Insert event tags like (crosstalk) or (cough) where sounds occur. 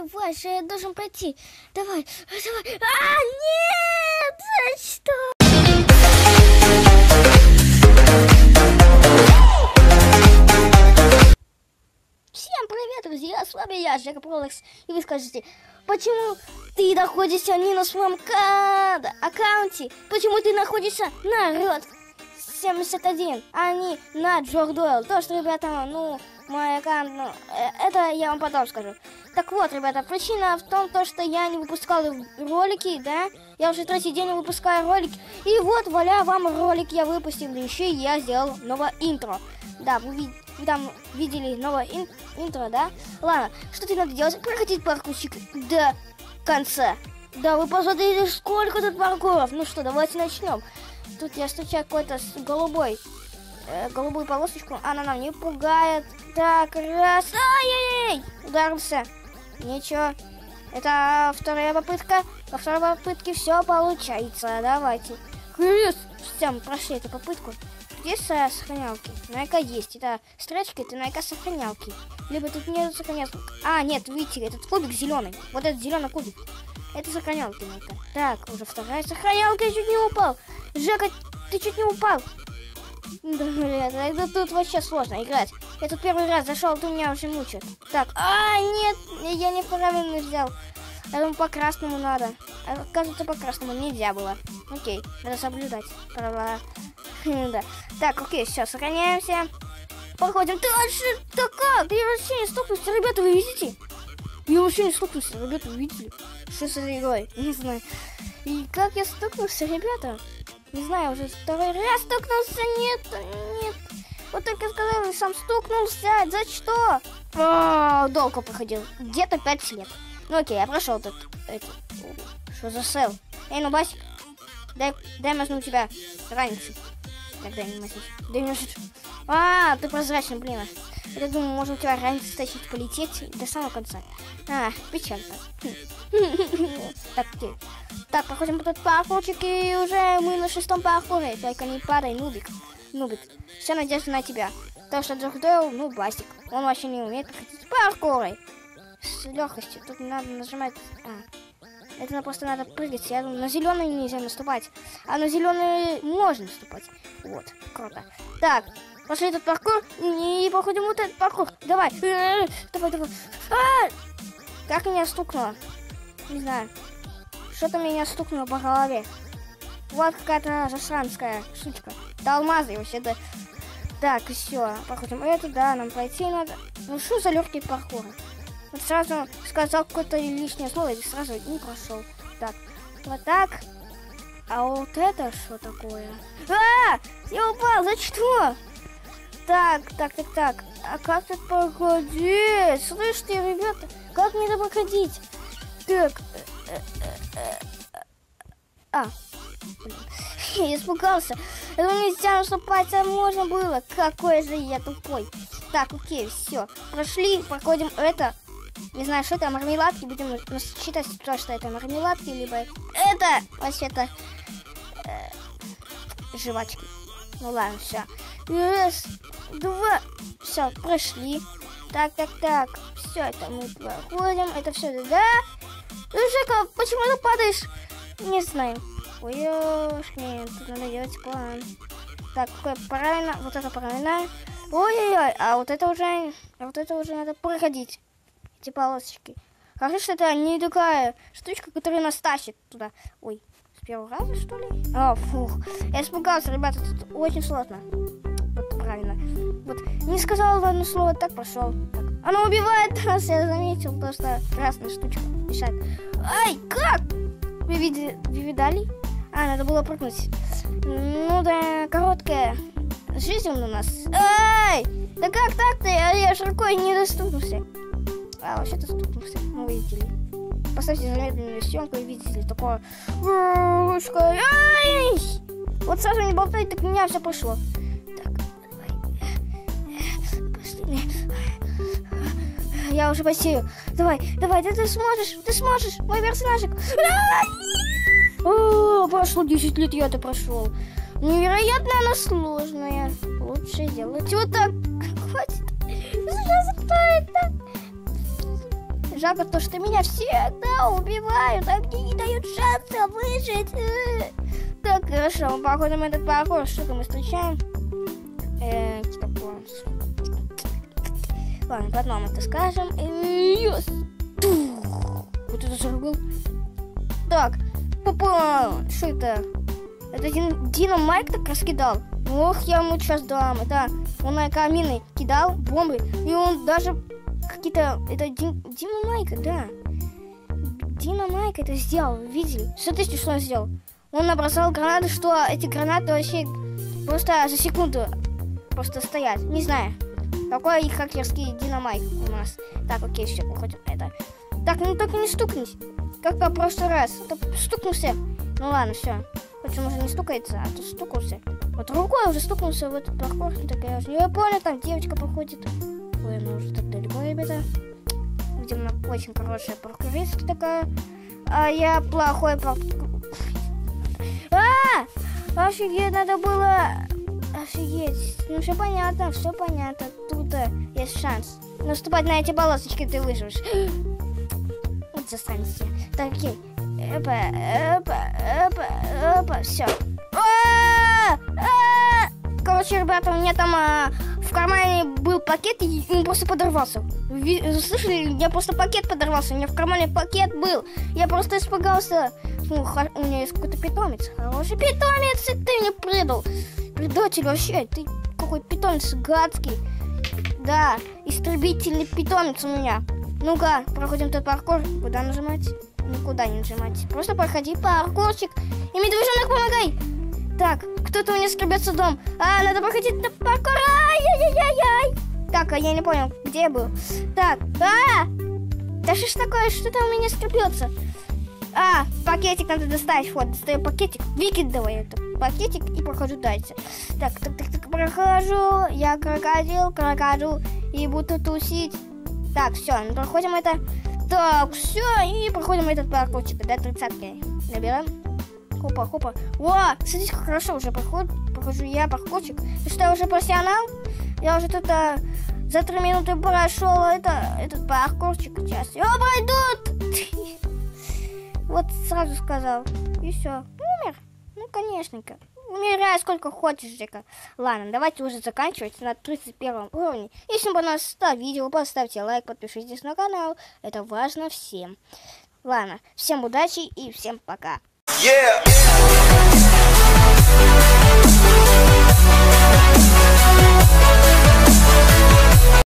Давай же, я должен пройти. Давай, давай. А, нет! За что? Всем привет, друзья! С вами я, Жека Пролекс. И вы скажете, почему ты находишься не на своем ка- аккаунте? Почему ты находишься на Рот 71, а не на Джорд Дойл? То, что, ребята, ну, мой аккаунт, ну, э, это я вам потом скажу. Так вот, ребята, причина в том, то, что я не выпускал ролики, да? Я уже третий день выпускаю ролики. И вот, валя вам ролик я выпустил. Еще я сделал новое интро. Да, вы, вы там видели новое ин- интро, да? Ладно, что тебе надо делать? Прокатить паркурчик до конца. Да, вы посмотрите, сколько тут паркуров. Ну что, давайте начнем. Тут я встречаю какой-то голубой, э, голубую полосочку. Она нам не пугает. Так, раз. Ай-яй-яй! Ударился. Ничего. Это вторая попытка. Во второй попытке все получается. Давайте. Крыс! Все, мы прошли эту попытку. Где со- сохранялки? Наверняка есть. Это строчка, это наверняка сохранялки. Либо тут нет сохранялки. А, нет, видите, этот кубик зеленый. Вот этот зеленый кубик. Это сохранялки наверняка. Так, уже вторая сохранялка, я чуть не упал. Жека, ты чуть не упал. Да, блин, это тут вообще сложно играть. Я тут первый раз зашел, ты меня уже мучает. Так, а, нет, я неправильно взял. Думаю, по красному надо. А, Оказывается, по красному нельзя было. Окей, надо соблюдать права. (laughs) Да. Так, окей, все, сохраняемся. Походим. Ты вообще, да как? Я вообще не стукнулся. Ребята, вы видите? Я вообще не стукнулся. Ребята, вы видели? Что с этой игрой? Не знаю. И как я стукнулся, ребята? Не знаю, уже второй раз стукнулся. Нет, нет. Вот только сказал, я сам стукнулся. За что? А, долго проходил. Где-то пять лет. Ну окей, я прошел тут. эти, Что за сел? Эй, ну Басик, дай, дай мазну тебя раньше. Тогда не мазнуть. Дай жить. А, ты прозрачный, блин. Я думаю, может у тебя раньше стащить полететь до самого конца. А, печально. (laughs) Так. Так, проходим этот паркурчик, и уже мы на шестом паркуре. Только не падай, нубик. Нубик. Вся надежда на тебя. То, что Джок Дойл, ну, Басик. Он вообще не умеет проходить паркуры. С легкостью. Тут надо нажимать... А, это просто надо прыгать. Я думаю, на зеленый нельзя наступать. А на зеленый можно наступать. Вот, круто. Так, пошли этот паркур и походим вот этот паркур. Давай, давай, давай. А! Как меня стукнуло? Не знаю. Что-то меня стукнуло по голове. Вот какая-то засранская штучка. Да алмазы вообще-то. Так, все, проходим это, да, нам пройти надо. Ну что за легкий паркур? Вот сразу сказал какое-то лишнее слово и сразу не прошел. Так, вот так. А вот это что такое? А! Я упал, за что? Так, так, так, так. А как тут проходить? Слышите, ребята, как мне это проходить? Так. э, э, э. А. Я испугался. Это нельзя наступать, а можно было. Какой же я тупой. Так, окей, все. Прошли, проходим это. Не знаю, что это, мармеладки. Будем считать, то, что это мармеладки, либо это вообще-то э, жвачки. Ну ладно, все. Раз, два, все, прошли. Так, так, так. Все, это мы проходим. Это все, да? Ну, Жека, почему ты падаешь? Не знаю. Ой, ёшки, тут надо делать план. Так, какое правильно? Вот это правильно. Ой-ой-ой, а вот это уже, а вот это уже надо проходить. Эти полосочки. Хорошо, что это не такая штучка, которая нас тащит туда. Ой, с первого раза, что ли? А, фух. Я испугался, ребята, тут очень сложно. Вот правильно. Вот, не сказал одно слово, так пошел. Так. Она убивает нас, я заметил, потому что красная штучка мешает. Ай, как? Вы видели, вы видали? А, надо было прыгнуть. Ну да, короткая жизнь у нас. Ай! Да как так-то? Я, я ж не достукнулся. А, вообще-то стукнулся. Ну, видите ли. Поставьте замедленную съемку и видите ли такое... Вот сразу не болтай, так меня все пошло. Так, давай. Пошли. Я уже посею. Давай, давай, да ты сможешь, ты сможешь, мой персонажик. Ай! О, прошло 10 лет, я это прошел. Невероятно она сложная. Лучше делать вот так. Хватит. Жалко то, что меня всегда убивают, а мне не дают шанса выжить. Так, хорошо, мы проходим этот паркур, что-то мы встречаем. Э, Ладно, потом это скажем. Yes. Вот это зарубил. Так, попал. Что это? Это Дин, Дина Майк так раскидал. Ох, я ему сейчас дам. Это он на камины кидал бомбы. И он даже какие-то... Это Дин, Дима Майка, да. Дина Майк это сделал. Видели? Смотрите, что он сделал. Он набросал гранаты, что эти гранаты вообще просто за секунду просто стоят. Не знаю. Какой хакерский динамайк у нас. Так, окей, все, уходим. Это. Так, ну только не стукнись. Как в прошлый раз. Стукнулся. Ну ладно, все. Почему уже не стукается, а то стукнулся. Вот рукой уже стукнулся в этот паркур. Такая уже. Я понял, там девочка проходит. Ой, она уже так далеко, ребята. Видимо, очень хорошая паркуристка такая. А я плохой паркур... А! Офигеть, надо было... Офигеть. Ну, все понятно, все понятно. Тут э, есть шанс. Наступать на эти полосочки ты выживешь. (gasps) Вот застанешься. Так, окей. Опа, опа, опа, опа, все. А! А! Короче, ребята, у меня там а, в кармане был пакет, и он просто подорвался. Ви, слышали, у меня просто пакет подорвался, у меня в кармане пакет был. Я просто испугался. Ну, у меня есть какой-то питомец. Хороший питомец, и ты мне предал. Предатель вообще, ты какой питомец гадский. Да, истребительный питомец у меня. Ну-ка, проходим этот паркур. Куда нажимать? Никуда не нажимать. Просто проходи паркурчик. И медвежонок, помогай! Так, кто-то у меня скребется дом. А, надо проходить на паркур. Ай-яй-яй-яй. Так, а я не понял, где я был. Так, а! Да что ж такое, что там у меня скребется? А, пакетик надо достать. Вот, достаю пакетик. Выкидывай это пакетик и прохожу дальше. Так, так, так, так, прохожу. Я крокодил, крокодил. И буду тусить. Так, все, мы проходим это. Так, все, и проходим этот паркурчик до тридцатки. Набираем. Хопа, хопа. О, смотрите, как хорошо уже проход, прохожу я паркурчик. Ты что, уже профессионал? Я уже тут а, за три минуты прошел это, этот паркурчик. Сейчас. О, пройдут! (laughs) Вот сразу сказал. И все. Умер. Ну, конечно. Умирай сколько хочешь, Джека. Ладно, давайте уже заканчивать на 31 уровне. Если понравилось это видео, поставьте лайк, подпишитесь на канал. Это важно всем. Ладно, всем удачи и всем пока. Yeah! Yeah!